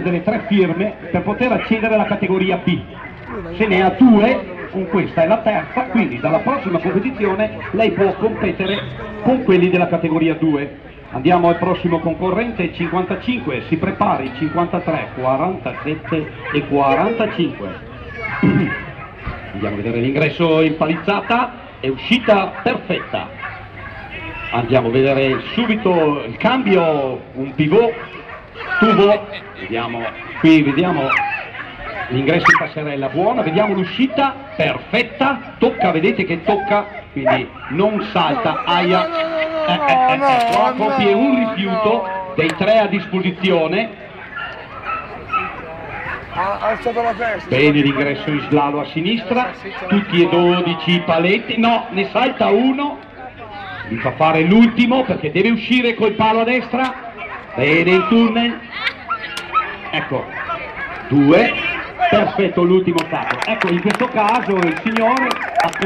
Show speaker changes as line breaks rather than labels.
delle tre firme per poter accedere alla categoria B. Se ne ha due, con questa è la terza, quindi dalla prossima competizione lei può competere con quelli della categoria 2. Andiamo al prossimo concorrente, 55, si prepari, 53, 47 e 45. Andiamo a vedere l'ingresso in palizzata, è uscita perfetta. Andiamo a vedere subito il cambio, un pivot tubo, vediamo. Qui, vediamo. L'ingresso in passerella buona, vediamo l'uscita. Perfetta, tocca, vedete che tocca, quindi non salta, aia, eh, eh, eh, eh, compie un rifiuto dei tre a disposizione, bene l'ingresso in slalom a sinistra, tutti e 12 i paletti, no, ne salta uno, mi fa fare l'ultimo perché deve uscire col palo a destra, bene il tunnel, ecco, due, perfetto l'ultimo stato, ecco in questo caso il signore